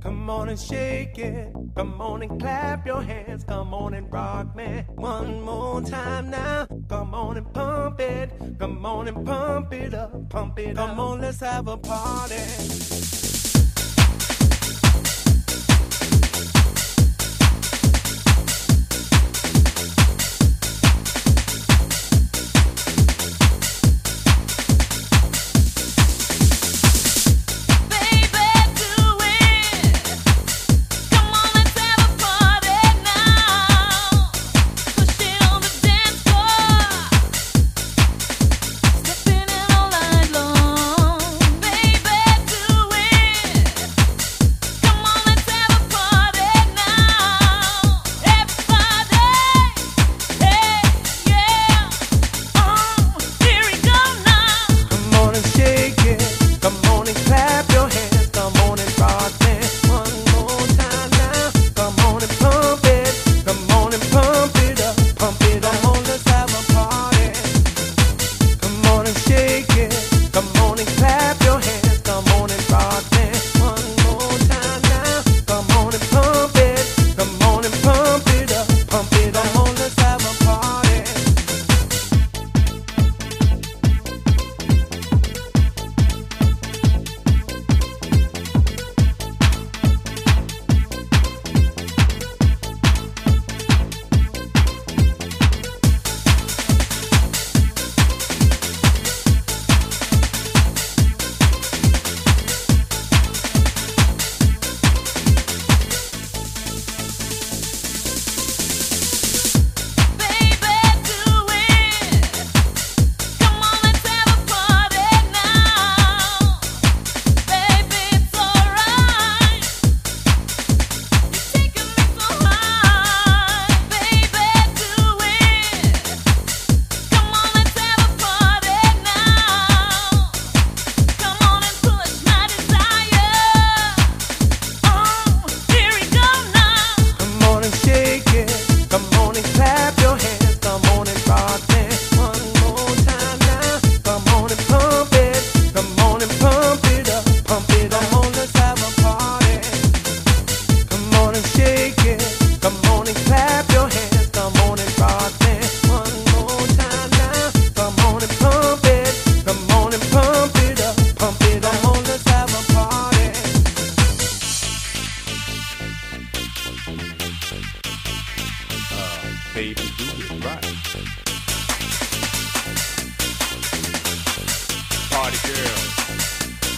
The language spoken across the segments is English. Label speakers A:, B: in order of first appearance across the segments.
A: Come on and shake it. Come on and clap your hands. Come on and rock me. One more time now. Come on and pump it. Come on and pump it up. Pump it Come up. Come on, let's have a party.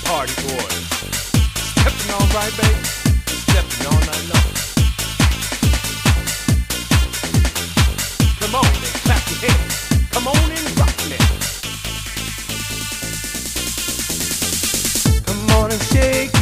B: Party. Boys, stepping on right, baby, stepping on shake.